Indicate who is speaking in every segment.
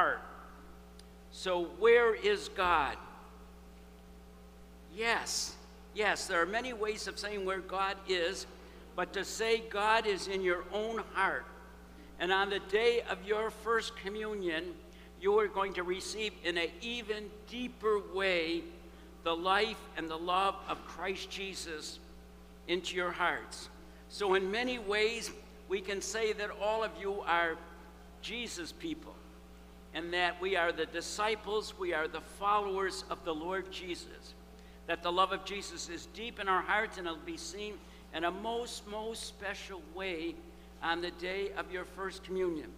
Speaker 1: heart. So, where is God? Yes, yes, there are many ways of saying where God is, but to say God is in your own heart. And on the day of your first communion, you are going to receive in an even deeper way the life and the love of Christ Jesus into your hearts. So, in many ways, we can say that all of you are Jesus people and that we are the disciples, we are the followers of the Lord Jesus. That the love of Jesus is deep in our hearts and it'll be seen in a most, most special way on the day of your first communion.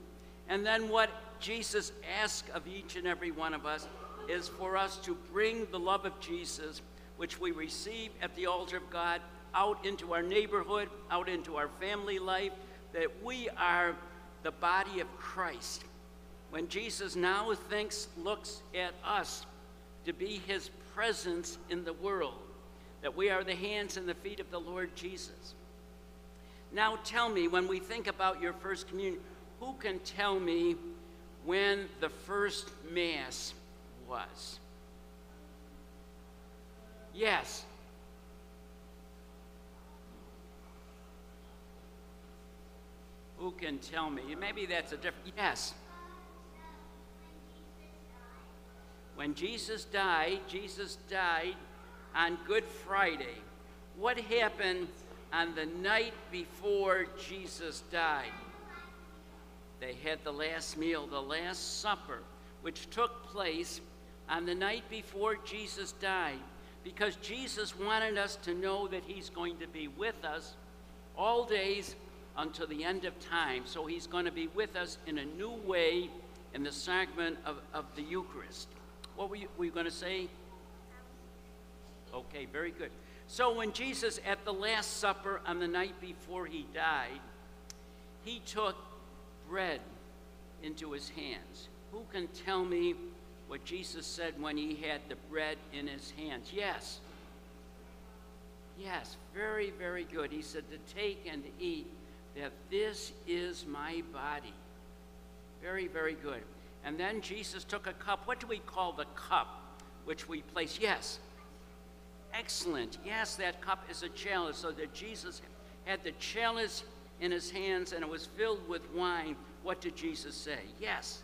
Speaker 1: And then what Jesus asks of each and every one of us is for us to bring the love of Jesus, which we receive at the altar of God, out into our neighborhood, out into our family life, that we are the body of Christ. When Jesus now thinks, looks at us to be his presence in the world, that we are the hands and the feet of the Lord Jesus. Now tell me, when we think about your first communion, who can tell me when the first Mass was? Yes. Who can tell me? Maybe that's a different. Yes. When Jesus died, Jesus died on Good Friday. What happened on the night before Jesus died? They had the last meal, the Last Supper, which took place on the night before Jesus died, because Jesus wanted us to know that He's going to be with us all days until the end of time. So He's going to be with us in a new way in the sacrament of, of the Eucharist. What were you, were you going to say? Okay, very good. So when Jesus, at the Last Supper on the night before he died, he took bread into his hands. Who can tell me what Jesus said when he had the bread in his hands? Yes. Yes, very, very good. He said to take and eat, that this is my body. Very, very good. And then Jesus took a cup. What do we call the cup which we place? Yes. Excellent. Yes, that cup is a chalice. So that Jesus had the chalice in his hands and it was filled with wine. What did Jesus say? Yes.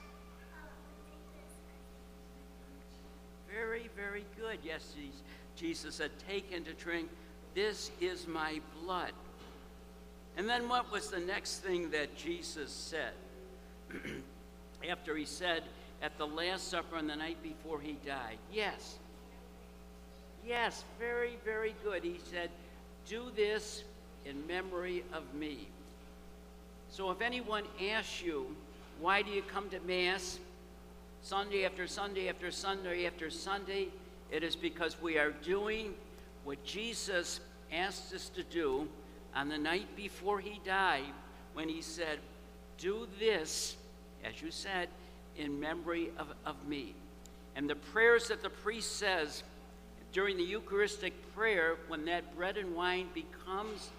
Speaker 1: Very, very good. Yes, Jesus said, Take and to drink. This is my blood. And then what was the next thing that Jesus said? after he said at the Last Supper on the night before he died. Yes. Yes, very, very good. He said, Do this in memory of me. So if anyone asks you, Why do you come to Mass Sunday after Sunday after Sunday after Sunday? It is because we are doing what Jesus asked us to do on the night before he died when he said, Do this as you said, in memory of, of me. And the prayers that the priest says during the Eucharistic prayer, when that bread and wine becomes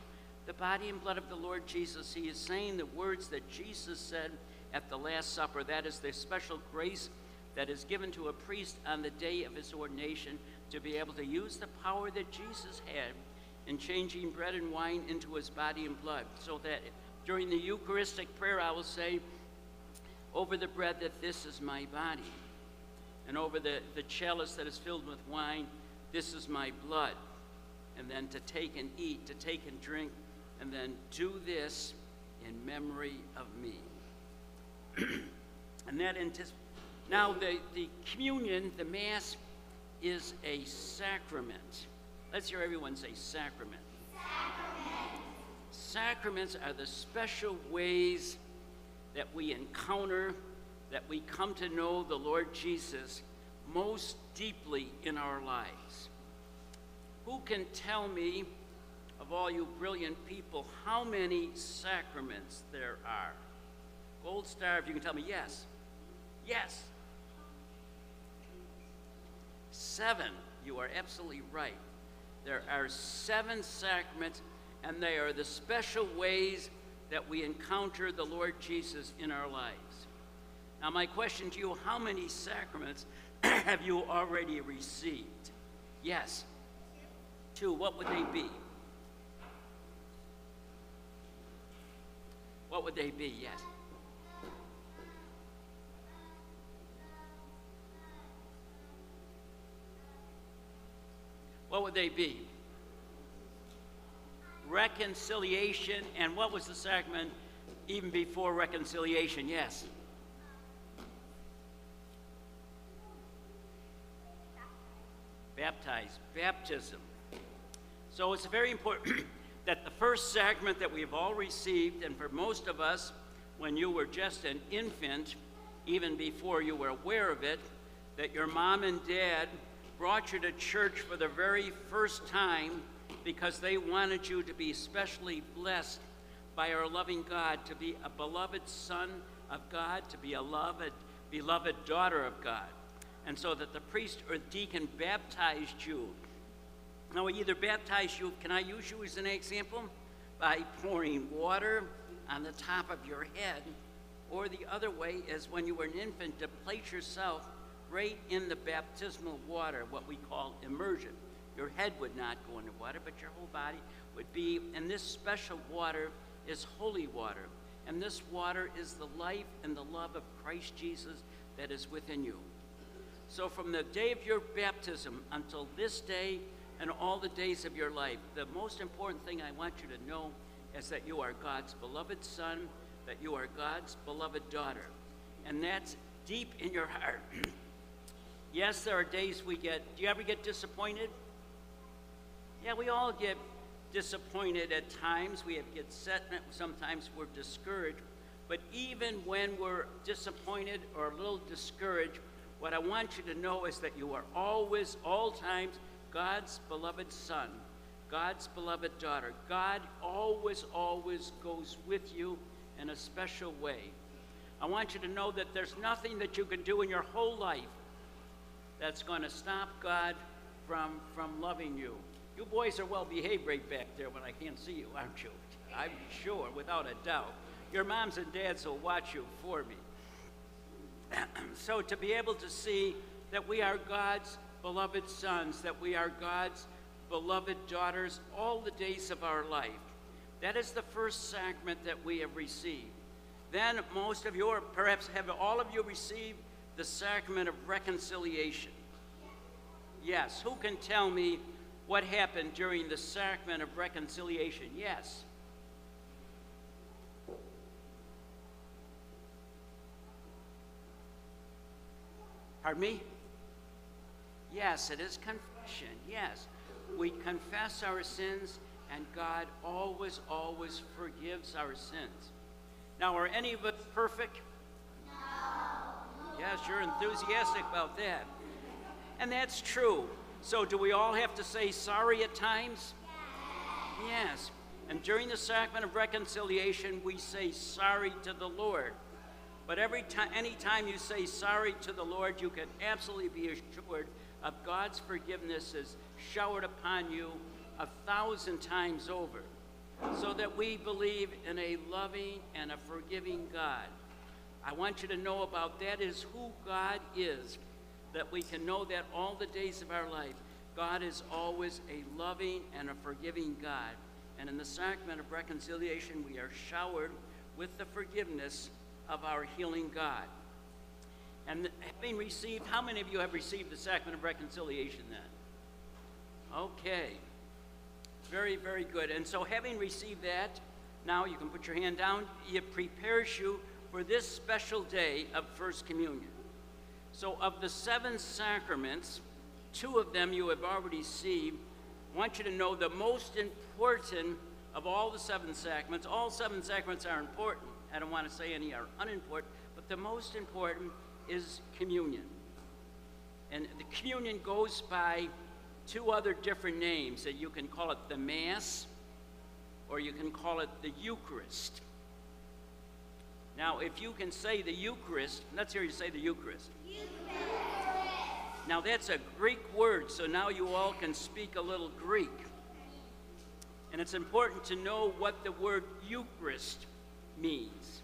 Speaker 1: the body and blood of the Lord Jesus, he is saying the words that Jesus said at the Last Supper. That is the special grace that is given to a priest on the day of his ordination to be able to use the power that Jesus had in changing bread and wine into his body and blood. So that during the Eucharistic prayer, I will say, over the bread that this is my body, and over the, the chalice that is filled with wine, this is my blood. And then to take and eat, to take and drink, and then do this in memory of me. and that anticip- now the, the communion, the Mass, is a sacrament. Let's hear everyone say sacrament. Sacrament. Sacraments are the special ways that we encounter, that we come to know the Lord Jesus most deeply in our lives. Who can tell me, of all you brilliant people, how many sacraments there are? Gold star, if you can tell me yes. Yes. Seven. You are absolutely right. There are seven sacraments, and they are the special ways that we encounter the Lord Jesus in our lives. Now, my question to you how many sacraments have you already received? Yes. Two. What would they be? What would they be? Yes. What would they be? Reconciliation, and what was the sacrament even before reconciliation? Yes. Baptize, baptism. So it's very important that the first sacrament that we've all received, and for most of us, when you were just an infant, even before you were aware of it, that your mom and dad brought you to church for the very first time because they wanted you to be specially blessed by our loving God, to be a beloved son of God, to be a loved, beloved daughter of God. And so that the priest or deacon baptized you. Now, we either baptize you, can I use you as an example? By pouring water on the top of your head, or the other way is when you were an infant to place yourself right in the baptismal water, what we call immersion. Your head would not go in the water, but your whole body would be. And this special water is holy water. And this water is the life and the love of Christ Jesus that is within you. So, from the day of your baptism until this day and all the days of your life, the most important thing I want you to know is that you are God's beloved son, that you are God's beloved daughter. And that's deep in your heart. Yes, there are days we get, do you ever get disappointed? Yeah, we all get disappointed at times. We have get set, sometimes we're discouraged. But even when we're disappointed or a little discouraged, what I want you to know is that you are always, all times, God's beloved son, God's beloved daughter. God always, always goes with you in a special way. I want you to know that there's nothing that you can do in your whole life that's going to stop God from, from loving you. You boys are well behaved right back there when I can't see you, aren't you? I'm sure, without a doubt. Your moms and dads will watch you for me. so to be able to see that we are God's beloved sons, that we are God's beloved daughters all the days of our life, that is the first sacrament that we have received. Then most of you, or perhaps have all of you received the sacrament of reconciliation. Yes, who can tell me what happened during the sacrament of reconciliation? Yes. Pardon me? Yes, it is confession. Yes. We confess our sins, and God always, always forgives our sins. Now, are any of us perfect? No. Yes, you're enthusiastic about that. And that's true. So, do we all have to say sorry at times? Yes. And during the sacrament of reconciliation, we say sorry to the Lord. But every time, anytime you say sorry to the Lord, you can absolutely be assured of God's forgiveness is showered upon you a thousand times over. So that we believe in a loving and a forgiving God. I want you to know about that is who God is, that we can know that all the days of our life. God is always a loving and a forgiving God. And in the sacrament of reconciliation, we are showered with the forgiveness of our healing God. And having received, how many of you have received the sacrament of reconciliation then? Okay. Very, very good. And so, having received that, now you can put your hand down. It prepares you for this special day of First Communion. So, of the seven sacraments, two of them you have already received. I want you to know the most important of all the seven sacraments, all seven sacraments are important. I don't want to say any are unimportant, but the most important is communion. And the communion goes by two other different names that you can call it the Mass or you can call it the Eucharist. Now, if you can say the Eucharist, let's hear you say the Eucharist. Eucharist. Now, that's a Greek word, so now you all can speak a little Greek. And it's important to know what the word Eucharist means.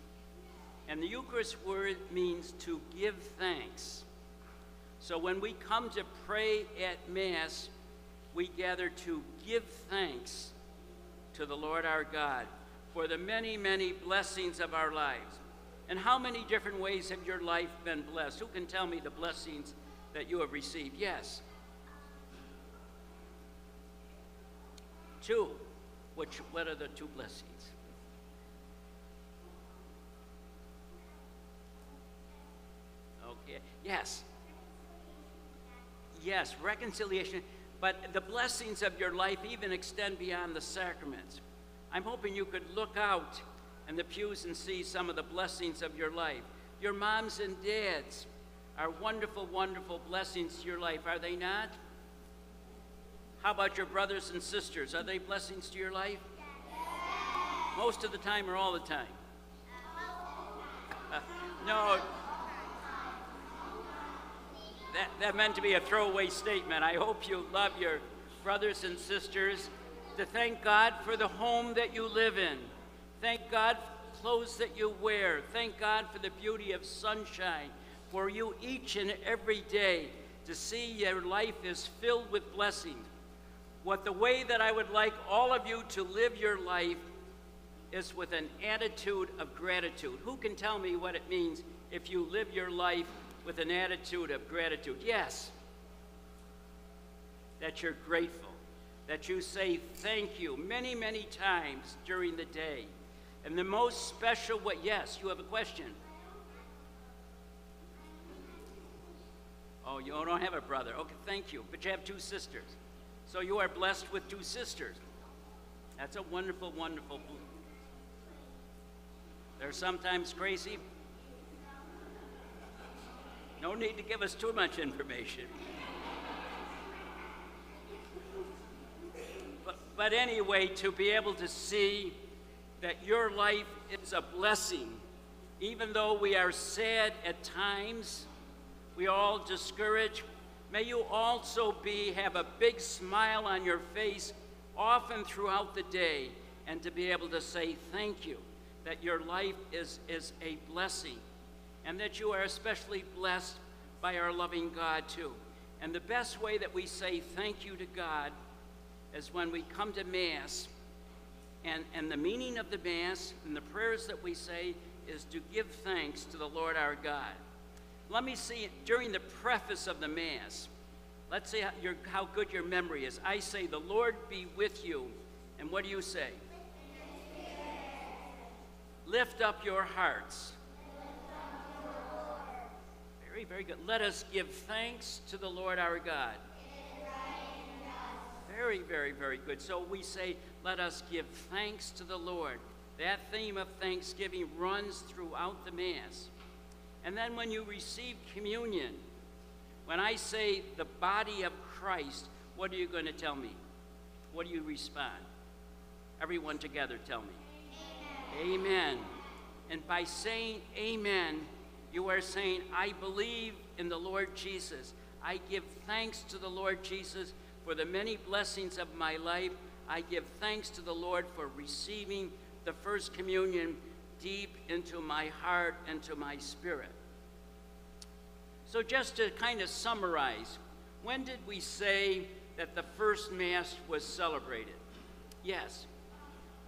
Speaker 1: And the Eucharist word means to give thanks. So when we come to pray at Mass, we gather to give thanks to the Lord our God for the many, many blessings of our lives. And how many different ways have your life been blessed? Who can tell me the blessings that you have received? Yes. Two. Which, what are the two blessings? Okay. Yes. Yes, reconciliation. But the blessings of your life even extend beyond the sacraments. I'm hoping you could look out in the pews and see some of the blessings of your life. Your moms and dads are wonderful, wonderful blessings to your life, are they not? How about your brothers and sisters? Are they blessings to your life? Most of the time or all the time? Uh, no. That, that meant to be a throwaway statement. I hope you love your brothers and sisters. To thank God for the home that you live in. Thank God for clothes that you wear. Thank God for the beauty of sunshine for you each and every day to see your life is filled with blessing. What the way that I would like all of you to live your life is with an attitude of gratitude. Who can tell me what it means if you live your life with an attitude of gratitude? Yes. That you're grateful, that you say thank you many, many times during the day. And the most special way, yes, you have a question. Oh, you don't have a brother. Okay, thank you. But you have two sisters. So you are blessed with two sisters. That's a wonderful, wonderful. They're sometimes crazy. No need to give us too much information. But, but anyway, to be able to see that your life is a blessing, even though we are sad at times, we all discouraged, may you also be have a big smile on your face often throughout the day and to be able to say thank you that your life is, is a blessing and that you are especially blessed by our loving God too. And the best way that we say thank you to God is when we come to Mass and, and the meaning of the Mass and the prayers that we say is to give thanks to the Lord our God. Let me see, during the preface of the Mass, let's see how, your, how good your memory is. I say, The Lord be with you. And what do you say? Lift up your hearts. Very, very good. Let us give thanks to the Lord our God. Very, very, very good. So we say, let us give thanks to the Lord. That theme of thanksgiving runs throughout the Mass. And then when you receive communion, when I say the body of Christ, what are you going to tell me? What do you respond? Everyone together tell me. Amen. amen. And by saying amen, you are saying, I believe in the Lord Jesus. I give thanks to the Lord Jesus for the many blessings of my life. I give thanks to the Lord for receiving the first communion deep into my heart and to my spirit. So, just to kind of summarize, when did we say that the first Mass was celebrated? Yes,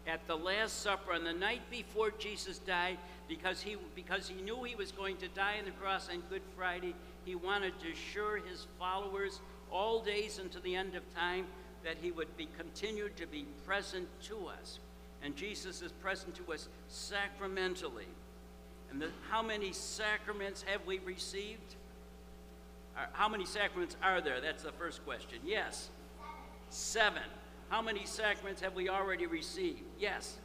Speaker 1: at the Last Supper on the night before Jesus died, because he, because he knew he was going to die on the cross on Good Friday, he wanted to assure his followers all days until the end of time that he would be continued to be present to us. And Jesus is present to us sacramentally. And the, how many sacraments have we received? How many sacraments are there? That's the first question. Yes. Seven. How many sacraments have we already received? Yes.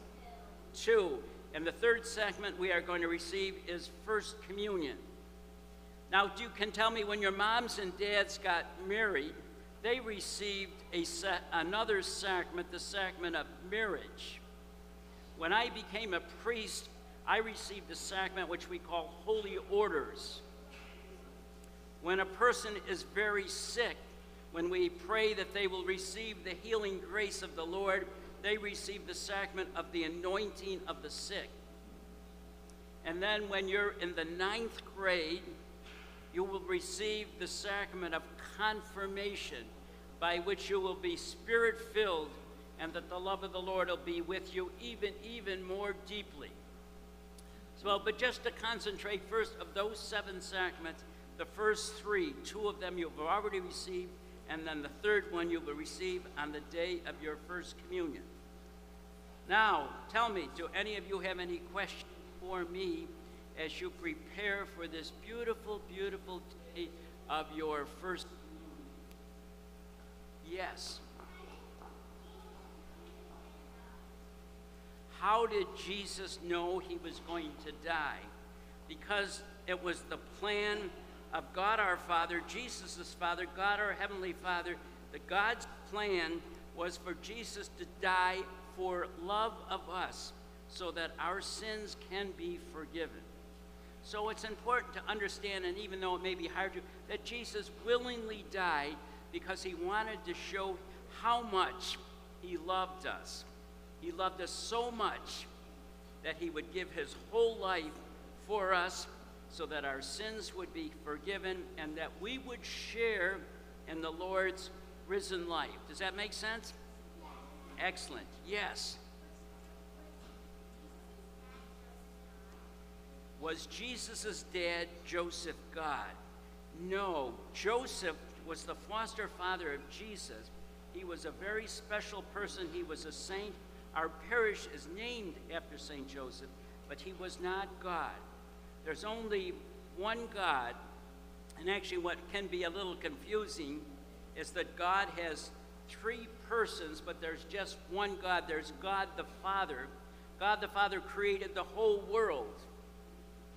Speaker 1: Two. And the third sacrament we are going to receive is First Communion. Now, you can tell me when your moms and dads got married, they received a another sacrament, the sacrament of marriage. When I became a priest, I received the sacrament which we call holy orders. When a person is very sick, when we pray that they will receive the healing grace of the Lord, they receive the sacrament of the anointing of the sick. And then when you're in the ninth grade, you will receive the sacrament of confirmation, by which you will be spirit filled, and that the love of the Lord will be with you even, even more deeply. So, but just to concentrate first of those seven sacraments, the first three, two of them you've already received, and then the third one you will receive on the day of your first communion. Now, tell me, do any of you have any questions for me as you prepare for this beautiful, beautiful day of your first Yes. How did Jesus know he was going to die? Because it was the plan of God our Father, Jesus' Father, God our Heavenly Father. The God's plan was for Jesus to die for love of us so that our sins can be forgiven. So it's important to understand, and even though it may be hard to, that Jesus willingly died because he wanted to show how much he loved us. He loved us so much that he would give his whole life for us so that our sins would be forgiven and that we would share in the Lord's risen life. Does that make sense? Excellent. Yes. Was Jesus' dad Joseph God? No. Joseph was the foster father of Jesus. He was a very special person. He was a saint. Our parish is named after St. Joseph, but he was not God. There's only one God, and actually, what can be a little confusing is that God has three persons, but there's just one God. There's God the Father. God the Father created the whole world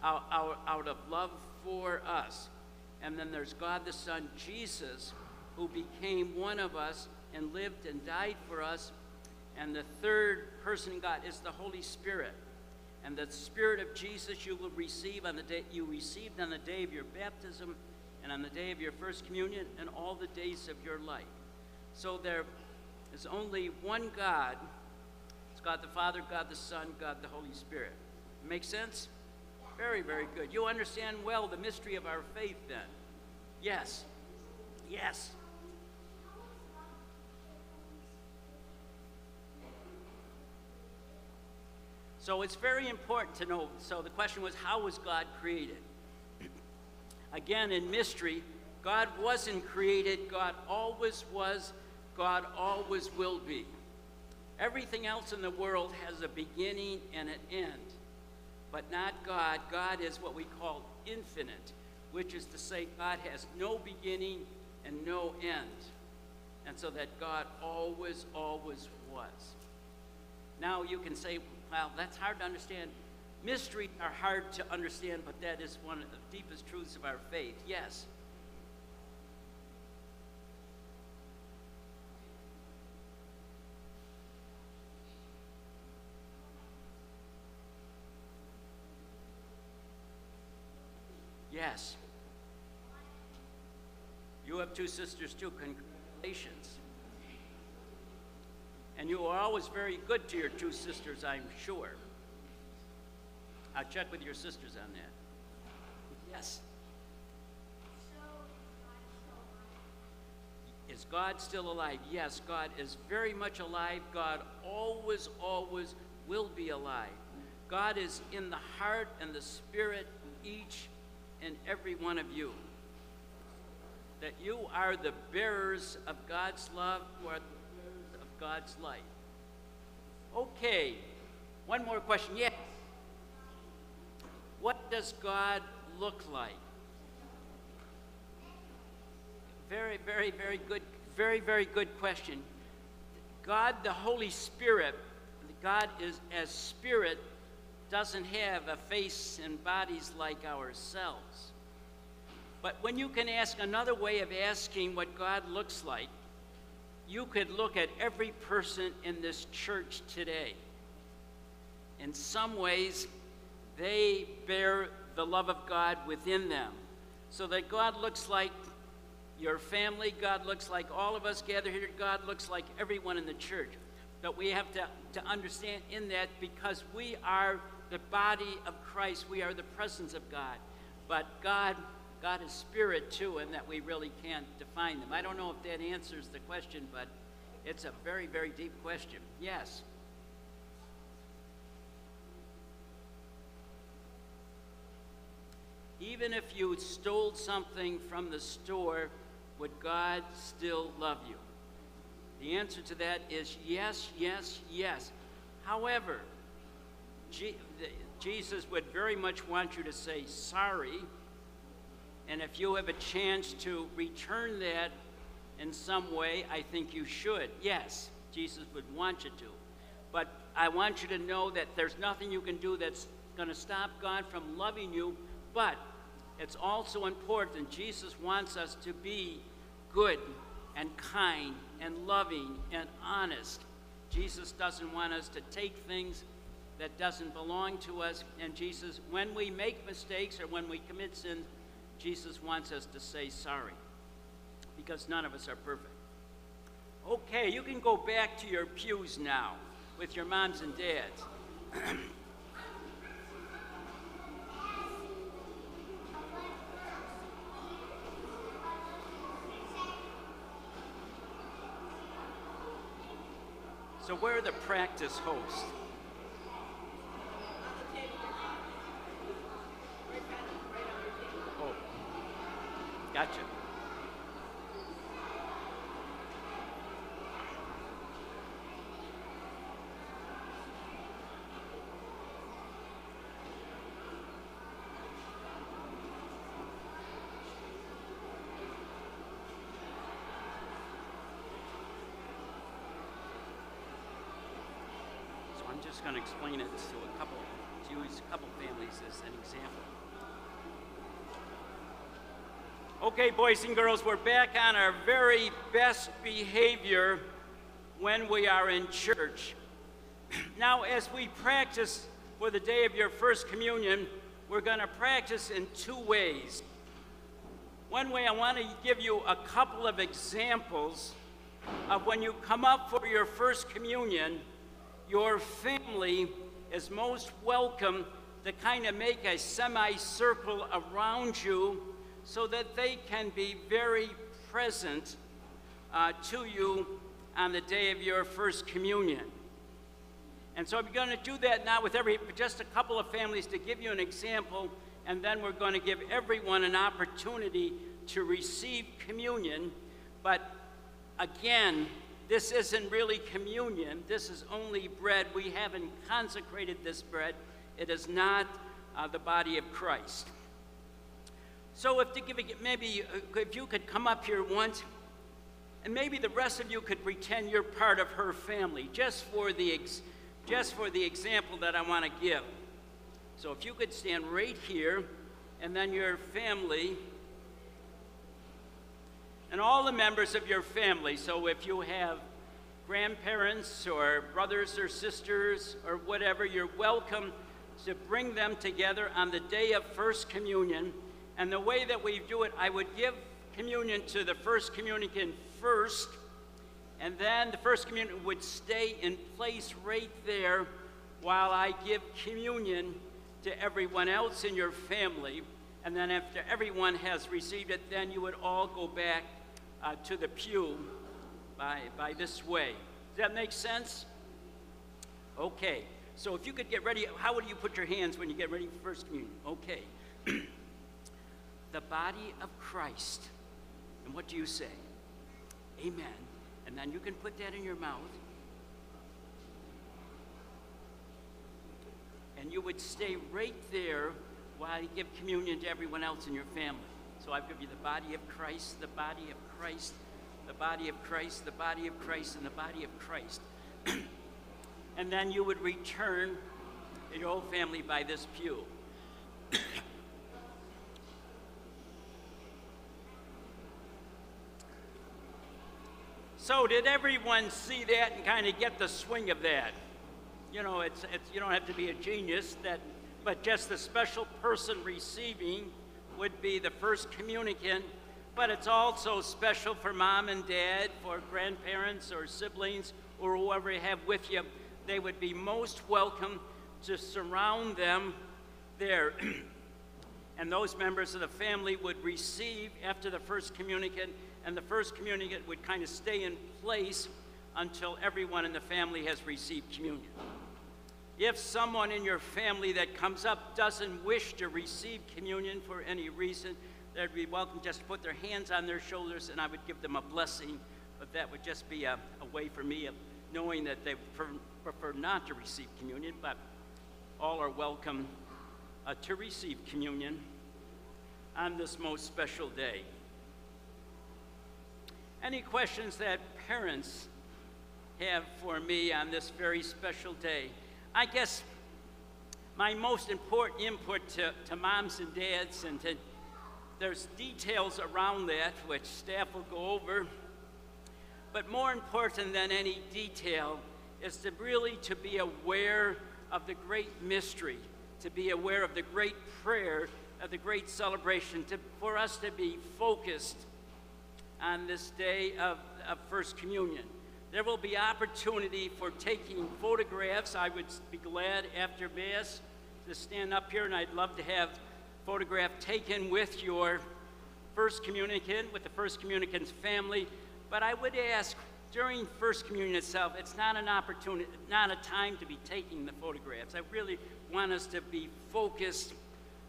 Speaker 1: out, out, out of love for us. And then there's God the Son, Jesus, who became one of us and lived and died for us. And the third person in God is the Holy Spirit. And the Spirit of Jesus you will receive on the day you received on the day of your baptism and on the day of your first communion and all the days of your life. So there is only one God. It's God the Father, God the Son, God the Holy Spirit. Make sense? Very, very good. You understand well the mystery of our faith then. Yes. Yes. So it's very important to know. So the question was, how was God created? Again, in mystery, God wasn't created, God always was, God always will be. Everything else in the world has a beginning and an end, but not God. God is what we call infinite, which is to say, God has no beginning and no end. And so that God always, always was. Now you can say, well, that's hard to understand. Mysteries are hard to understand, but that is one of the deepest truths of our faith. Yes. Yes. You have two sisters too. Congratulations. And you are always very good to your two sisters, I'm sure. I'll check with your sisters on that. Yes. Is God still alive? Yes, God is very much alive. God always, always will be alive. God is in the heart and the spirit each and every one of you. That you are the bearers of God's love, who are God's light. Okay, one more question. Yes. What does God look like? Very, very, very good, very, very good question. God, the Holy Spirit, God is as spirit, doesn't have a face and bodies like ourselves. But when you can ask another way of asking what God looks like, you could look at every person in this church today. In some ways, they bear the love of God within them. So that God looks like your family, God looks like all of us gathered here, God looks like everyone in the church. But we have to, to understand in that because we are the body of Christ, we are the presence of God. But God, God is spirit too, and that we really can't define them. I don't know if that answers the question, but it's a very, very deep question. Yes. Even if you stole something from the store, would God still love you? The answer to that is yes, yes, yes. However, Jesus would very much want you to say sorry. And if you have a chance to return that in some way, I think you should. Yes, Jesus would want you to. But I want you to know that there's nothing you can do that's going to stop God from loving you. But it's also important, Jesus wants us to be good and kind and loving and honest. Jesus doesn't want us to take things that doesn't belong to us. And Jesus, when we make mistakes or when we commit sin, Jesus wants us to say sorry because none of us are perfect. Okay, you can go back to your pews now with your moms and dads. So where are the practice hosts? Gotcha. So I'm just going to explain it to a couple, to use a couple families as an example. Okay, boys and girls, we're back on our very best behavior when we are in church. Now, as we practice for the day of your first communion, we're going to practice in two ways. One way, I want to give you a couple of examples of when you come up for your first communion your family is most welcome to kind of make a semicircle around you so that they can be very present uh, to you on the day of your first communion. And so we're going to do that now with every just a couple of families to give you an example, and then we're going to give everyone an opportunity to receive communion. But again, this isn't really communion. This is only bread. We haven't consecrated this bread. It is not uh, the body of Christ. So, if to give it, maybe uh, if you could come up here once, and maybe the rest of you could pretend you're part of her family, just for the just for the example that I want to give. So, if you could stand right here, and then your family and all the members of your family. So if you have grandparents or brothers or sisters or whatever, you're welcome to bring them together on the day of First Communion. And the way that we do it, I would give communion to the first communicant first, and then the first communion would stay in place right there while I give communion to everyone else in your family. And then after everyone has received it, then you would all go back uh, to the pew by, by this way. Does that make sense? Okay. So if you could get ready, how would you put your hands when you get ready for First Communion? Okay. the body of Christ. And what do you say? Amen. And then you can put that in your mouth. And you would stay right there while you give communion to everyone else in your family. So I give you the body of Christ, the body of Christ, the body of Christ, the body of Christ, and the body of Christ. and then you would return your whole family by this pew. so did everyone see that and kind of get the swing of that? You know, it's, it's, you don't have to be a genius, that, but just the special person receiving would be the first communicant but it's also special for mom and dad, for grandparents or siblings or whoever you have with you. They would be most welcome to surround them there. and those members of the family would receive after the first communicant, and the first communicant would kind of stay in place until everyone in the family has received communion. If someone in your family that comes up doesn't wish to receive communion for any reason, they'd be welcome just to put their hands on their shoulders and I would give them a blessing. But that would just be a, a way for me of knowing that they prefer not to receive communion, but all are welcome uh, to receive communion on this most special day. Any questions that parents have for me on this very special day? I guess my most important input to, to moms and dads, and to, there's details around that which staff will go over. But more important than any detail is to really to be aware of the great mystery, to be aware of the great prayer, of the great celebration, to, for us to be focused on this day of, of First Communion. There will be opportunity for taking photographs. I would be glad after Mass to stand up here, and I'd love to have photograph taken with your first communicant, with the first communicant's family. But I would ask during First Communion itself, it's not an opportunity, not a time to be taking the photographs. I really want us to be focused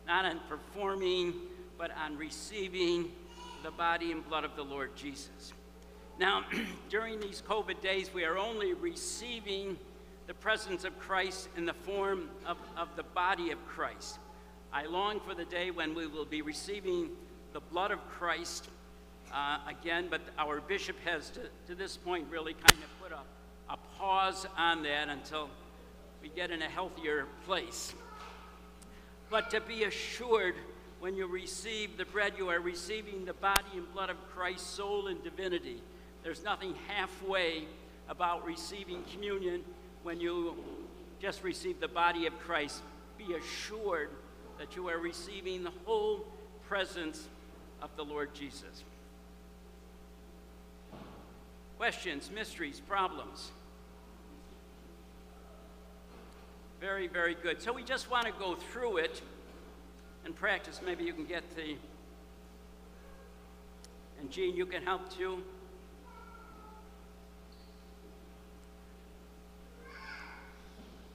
Speaker 1: not on performing, but on receiving the body and blood of the Lord Jesus. Now, during these COVID days, we are only receiving the presence of Christ in the form of, of the body of Christ. I long for the day when we will be receiving the blood of Christ uh, again, but our bishop has, to, to this point, really kind of put a, a pause on that until we get in a healthier place. But to be assured, when you receive the bread, you are receiving the body and blood of Christ, soul and divinity. There's nothing halfway about receiving communion when you just receive the body of Christ. Be assured that you are receiving the whole presence of the Lord Jesus. Questions, mysteries, problems? Very, very good. So we just want to go through it and practice. Maybe you can get the. And Jean, you can help too.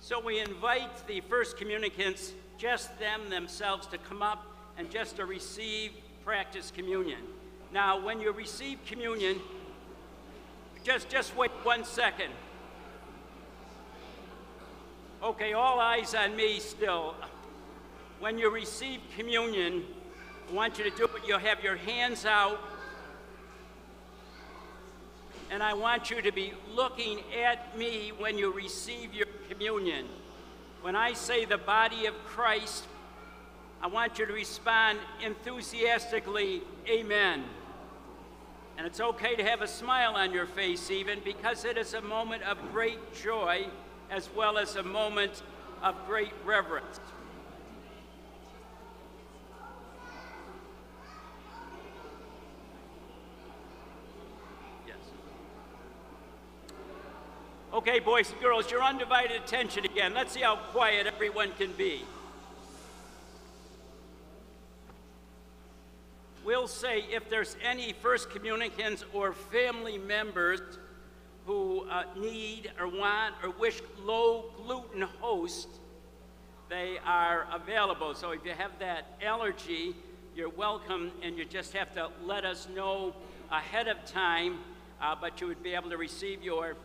Speaker 1: So we invite the first communicants, just them themselves, to come up and just to receive practice communion. Now, when you receive communion, just, just wait one second. Okay, all eyes on me still. When you receive communion, I want you to do it. You'll have your hands out and I want you to be looking at me when you receive your communion. When I say the body of Christ, I want you to respond enthusiastically, Amen. And it's okay to have a smile on your face, even because it is a moment of great joy as well as a moment of great reverence. Okay, boys and girls, your undivided attention again. Let's see how quiet everyone can be. We'll say if there's any first communicants or family members who uh, need or want or wish low gluten host, they are available. So if you have that allergy, you're welcome and you just have to let us know ahead of time, uh, but you would be able to receive your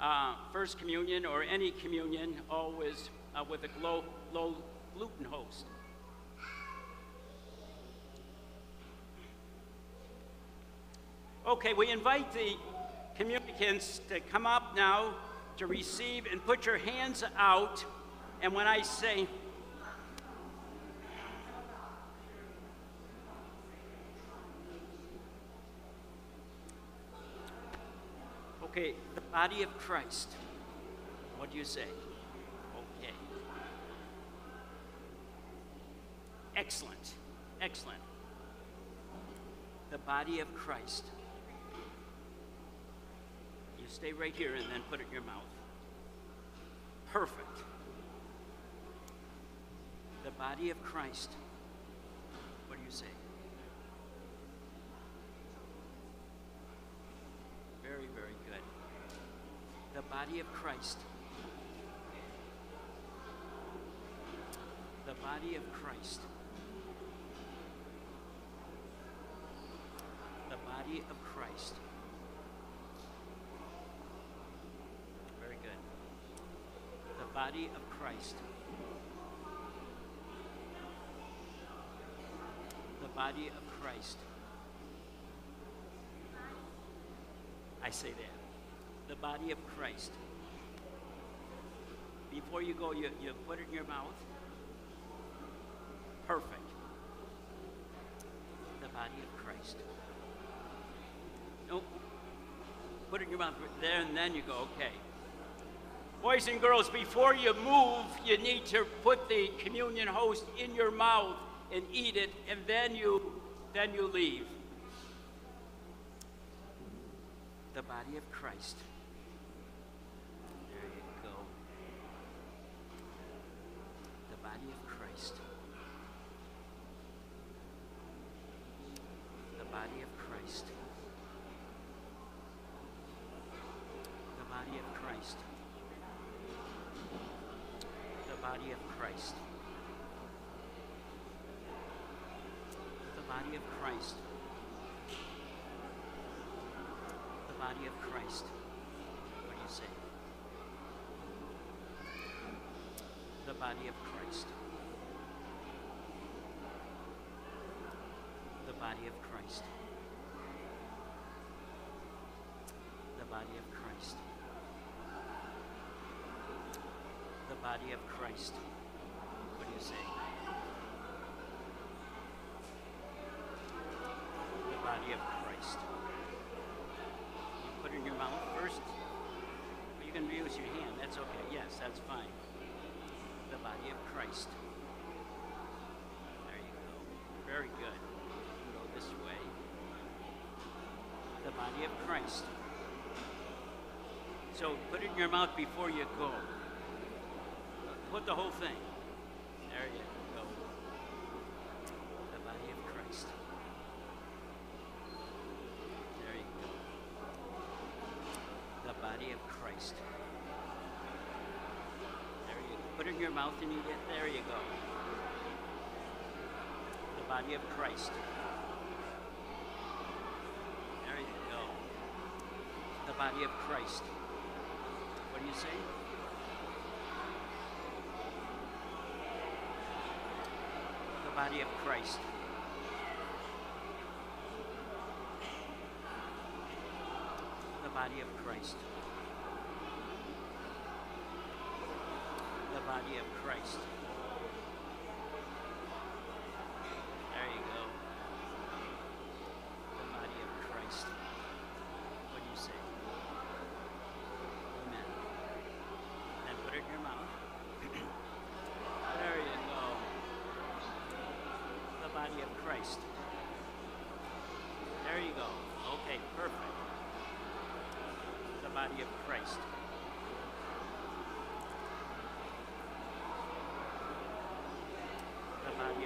Speaker 1: uh, First Communion or any communion always uh, with a low, low gluten host. Okay, we invite the communicants to come up now to receive and put your hands out. And when I say, Okay, the body of Christ. What do you say? Okay. Excellent. Excellent. The body of Christ. You stay right here and then put it in your mouth. Perfect. The body of Christ. What do you say? Very, very good. The body of Christ. The body of Christ. The body of Christ. Very good. The body of Christ. The body of Christ. I say that. Body of Christ. Before you go, you, you put it in your mouth. Perfect. The body of Christ. Nope. Put it in your mouth there, and then you go, okay. Boys and girls, before you move, you need to put the communion host in your mouth and eat it, and then you then you leave. The body of Christ. There you go. The body of Christ. The body of Christ. The body of Christ. The body of Christ. The body of Christ. The body of Christ. What do you say? The body of Christ. The body of Christ. The body of Christ. The body of Christ. What do you say? The body of Christ. You put it in your mouth first. You can use your hand. That's okay. Yes, that's fine. The body of Christ. There you go. Very good. Go this way. The body of Christ. So put it in your mouth before you go. Put the whole thing. There you go. The body of Christ. There you go. The body of Christ. There you go. Put it in your mouth and eat it. There you go. The body of Christ. There you go. The body of Christ. What do you say? The body of Christ. The body of Christ. Body of Christ. There you go. The body of Christ. What do you say? Amen. Then put it in your mouth. there you go. The body of Christ. There you go. Okay, perfect. The body of Christ. The body of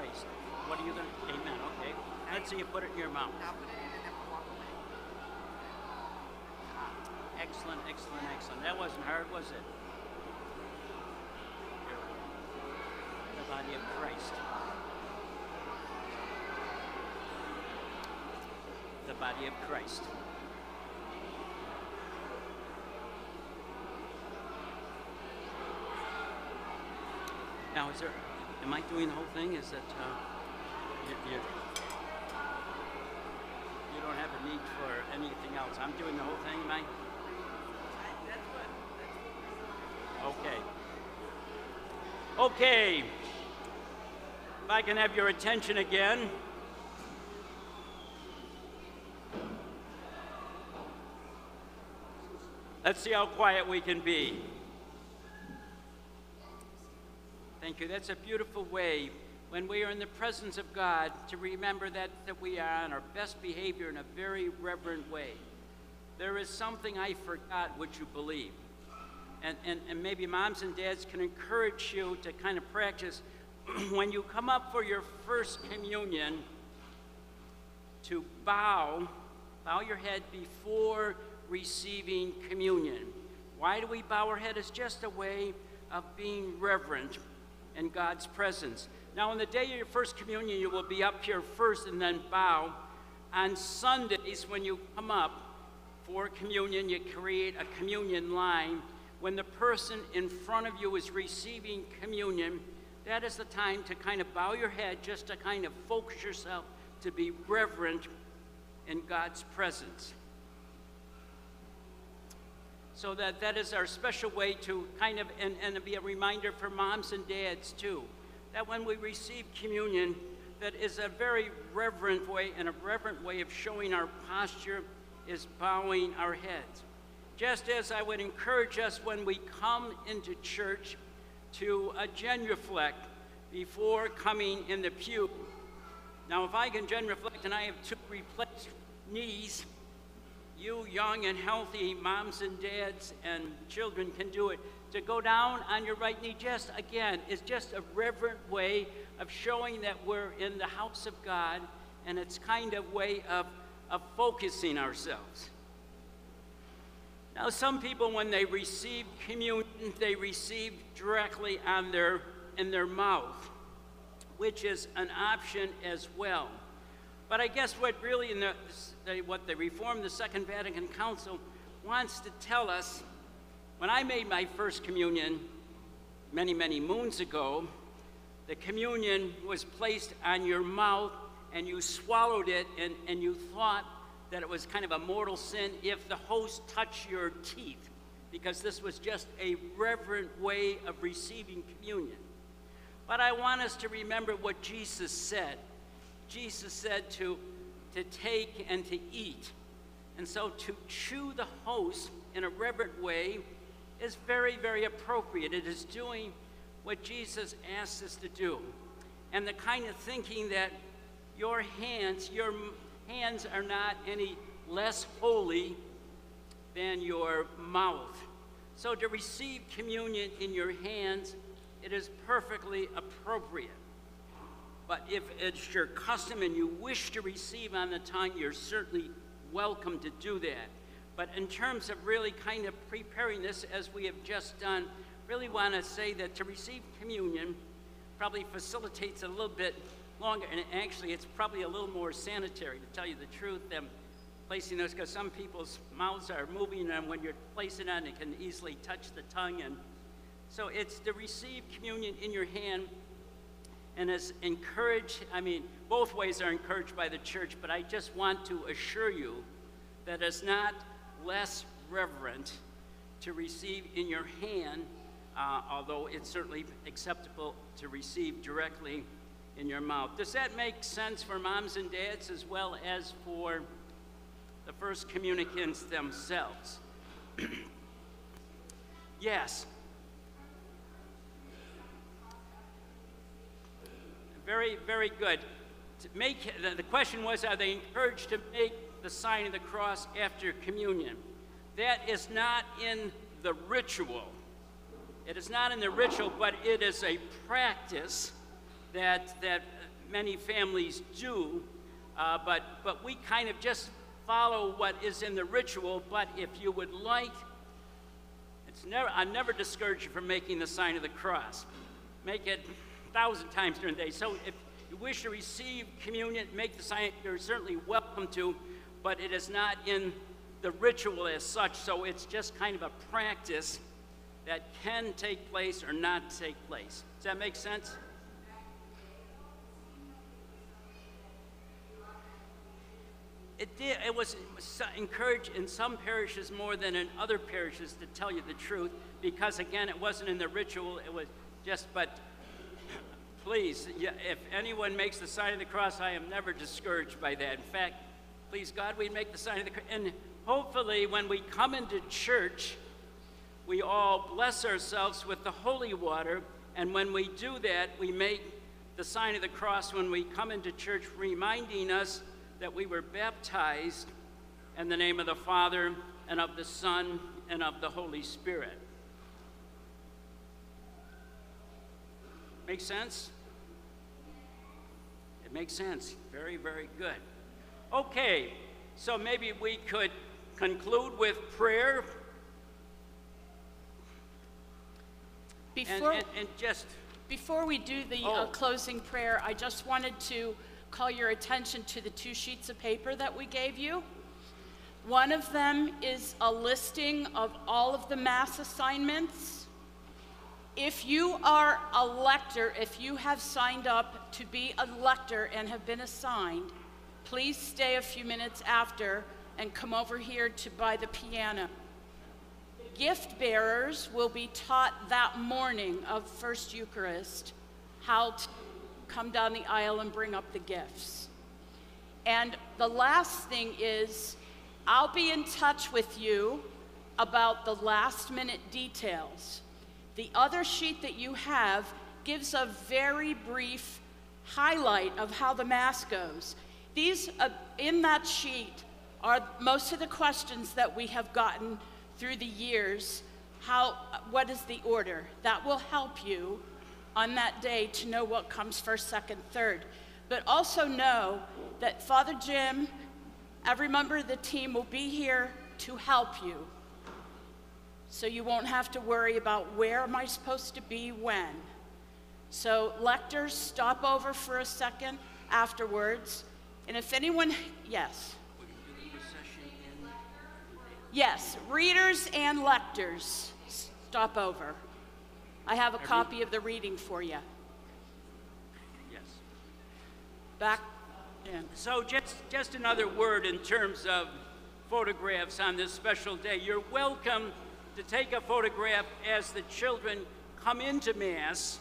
Speaker 1: Christ. What are you going to? Amen. Okay. Let's see you put it in your mouth.
Speaker 2: Now put it in and then we'll walk away.
Speaker 1: Ah, excellent, excellent, excellent. That wasn't hard, was it? The body of Christ. The body of Christ. Now, is there? Am I doing the whole thing? Is that? Uh, you, you, don't have a need for anything else. I'm doing the whole thing, am I? Okay. Okay. If I can have your attention again. Let's see how quiet we can be. Thank you. That's a beautiful way when we are in the presence of God to remember that, that we are on our best behavior in a very reverent way. There is something I forgot which you believe. And, and, and maybe moms and dads can encourage you to kind of practice when you come up for your first communion to bow, bow your head before receiving communion. Why do we bow our head? It's just a way of being reverent in God's presence. Now, on the day of your first communion, you will be up here first and then bow. On Sundays, when you come up for communion, you create a communion line. When the person in front of you is receiving communion, that is the time to kind of bow your head, just to kind of focus yourself to be reverent in God's presence. So that, that is our special way to kind of, and, and be a reminder for moms and dads too, that when we receive communion, that is a very reverent way and a reverent way of showing our posture is bowing our heads. Just as I would encourage us when we come into church to genuflect before coming in the pew. Now, if I can genuflect and I have two replaced knees, you young and healthy moms and dads and children can do it. To go down on your right knee, just again, is just a reverent way of showing that we're in the house of God, and it's kind of way of, of focusing ourselves. Now, some people, when they receive communion, they receive directly on their, in their mouth, which is an option as well. But I guess what really in the, what the Reform, the Second Vatican Council wants to tell us, when I made my first communion many, many moons ago, the communion was placed on your mouth and you swallowed it and, and you thought that it was kind of a mortal sin if the host touched your teeth, because this was just a reverent way of receiving communion. But I want us to remember what Jesus said. Jesus said to, to take and to eat. And so to chew the host in a reverent way is very, very appropriate. It is doing what Jesus asked us to do. And the kind of thinking that your hands, your hands are not any less holy than your mouth. So to receive communion in your hands, it is perfectly appropriate. But if it's your custom and you wish to receive on the tongue, you're certainly welcome to do that. But in terms of really kind of preparing this as we have just done, really want to say that to receive communion probably facilitates a little bit longer, and actually it's probably a little more sanitary to tell you the truth than placing this, because some people's mouths are moving, and when you're placing it, it can easily touch the tongue. And so it's to receive communion in your hand and is encouraged, I mean, both ways are encouraged by the church, but I just want to assure you that it's not less reverent to receive in your hand, uh, although it's certainly acceptable to receive directly in your mouth. Does that make sense for moms and dads as well as for the first communicants themselves? yes. Very, very good. To make, the question was, are they encouraged to make the sign of the cross after communion? That is not in the ritual. It is not in the ritual, but it is a practice that, that many families do. Uh, but, but we kind of just follow what is in the ritual. But if you would like, it's never, I never discourage you from making the sign of the cross. Make it thousand times during the day. So if you wish to receive communion, make the sign, you're certainly welcome to, but it is not in the ritual as such, so it's just kind of a practice that can take place or not take place. Does that make sense? it did, it was encouraged in some parishes more than in other parishes to tell you the truth, because again, it wasn't in the ritual, it was just, but please, if anyone makes the sign of the cross, I am never discouraged by that. In fact, please God, we make the sign of the cross. And hopefully, when we come into church, we all bless ourselves with the holy water. And when we do that, we make the sign of the cross when we come into church, reminding us that we were baptized in the name of the Father and of the Son and of the Holy Spirit. Make sense? It makes sense. Very, very good. Okay, so maybe we could conclude with prayer.
Speaker 2: Before,
Speaker 1: and, and, and just.
Speaker 2: Before we do the uh, oh. uh, closing prayer, I just wanted to call your attention to the two sheets of paper that we gave you. One of them is a listing of all of the Mass assignments. If you are a lector, if you have signed up to be a lector and have been assigned, please stay a few minutes after and come over here to by the piano. Gift bearers will be taught that morning of First Eucharist how to come down the aisle and bring up the gifts. And the last thing is, I'll be in touch with you about the last minute details. The other sheet that you have gives a very brief highlight of how the Mass goes. These, uh, in that sheet, are most of the questions that we have gotten through the years. How, what is the order? That will help you on that day to know what comes first, second, third. But also know that Father Jim, every member of the team will be here to help you. So you won't have to worry about where am I supposed to be when. So lectors, stop over for a second afterwards. And if anyone, yes. Yes, readers and lectors, stop over. I have a copy of the reading for you.
Speaker 1: Yes.
Speaker 2: Back in.
Speaker 1: So just, just another word in terms of photographs on this special day. You're welcome to take a photograph as the children come into Mass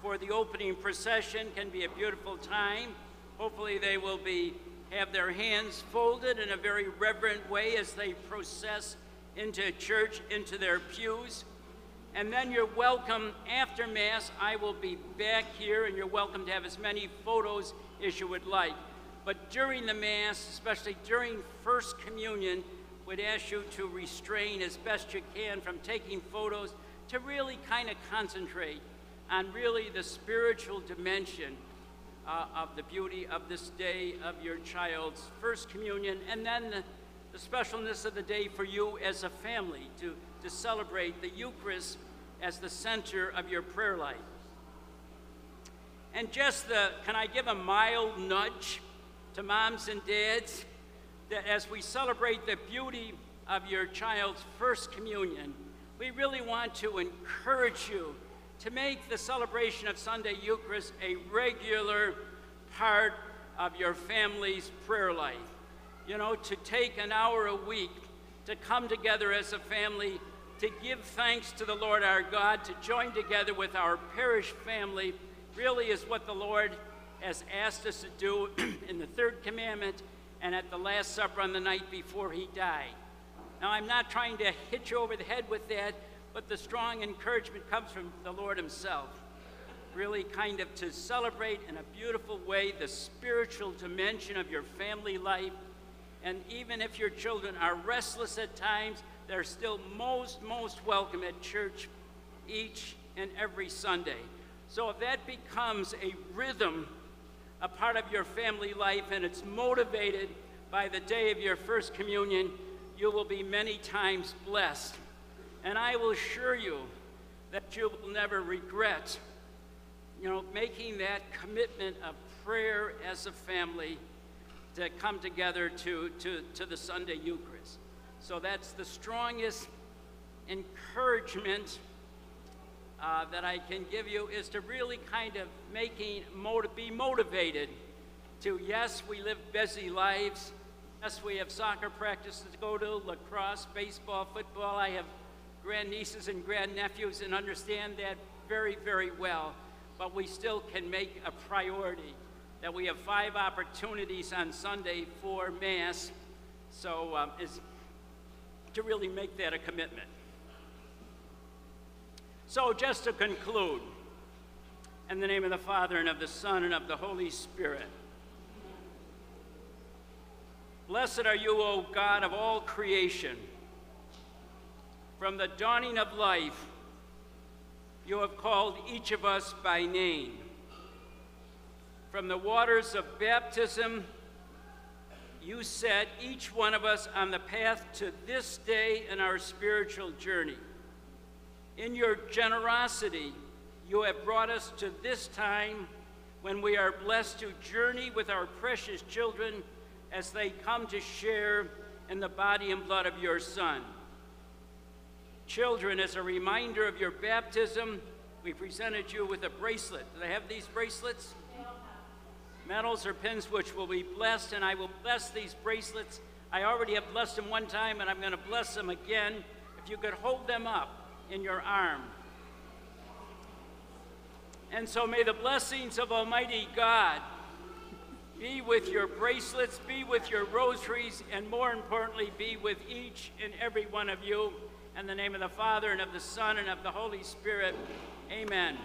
Speaker 1: for the opening procession. Can be a beautiful time. Hopefully they will be have their hands folded in a very reverent way as they process into church, into their pews. And then you're welcome after Mass. I will be back here, and you're welcome to have as many photos as you would like. But during the Mass, especially during First Communion, would ask you to restrain as best you can from taking photos to really kind of concentrate on really the spiritual dimension uh, of the beauty of this day of your child's First Communion, and then the, the specialness of the day for you as a family to to celebrate the Eucharist as the center of your prayer life. And just the, can I give a mild nudge to moms and dads that as we celebrate the beauty of your child's first communion, we really want to encourage you to make the celebration of Sunday Eucharist a regular part of your family's prayer life. You know, to take an hour a week to come together as a family to give thanks to the Lord our God, to join together with our parish family, really is what the Lord has asked us to do in the third commandment and at the Last Supper on the night before he died. Now, I'm not trying to hit you over the head with that, but the strong encouragement comes from the Lord himself. Really, kind of to celebrate in a beautiful way the spiritual dimension of your family life. And even if your children are restless at times, they're still most, most welcome at church each and every Sunday. So if that becomes a rhythm, a part of your family life, and it's motivated by the day of your first communion, you will be many times blessed. And I will assure you that you will never regret, you know, making that commitment of prayer as a family to come together to, to, to the Sunday Eucharist. So that's the strongest encouragement uh, that I can give you is to really kind of making, be motivated to, yes, we live busy lives, Yes, we have soccer practices to go to, lacrosse, baseball, football. I have grandnieces and grandnephews and understand that very, very well. But we still can make a priority that we have five opportunities on Sunday for Mass. So um, is to really make that a commitment. So just to conclude, in the name of the Father and of the Son and of the Holy Spirit. Blessed are you, O God of all creation. From the dawning of life, you have called each of us by name. From the waters of baptism, you set each one of us on the path to this day in our spiritual journey. In your generosity, you have brought us to this time when we are blessed to journey with our precious children as they come to share in the body and blood of your Son. Children, as a reminder of your baptism, we presented you with a bracelet. Do they have these bracelets? Medals or pins which will be blessed, and I will bless these bracelets. I already have blessed them one time, and I'm going to bless them again. If you could hold them up in your arm. And so may the blessings of Almighty God be with your bracelets, be with your rosaries, and more importantly, be with each and every one of you. In the name of the Father, and of the Son, and of the Holy Spirit, amen.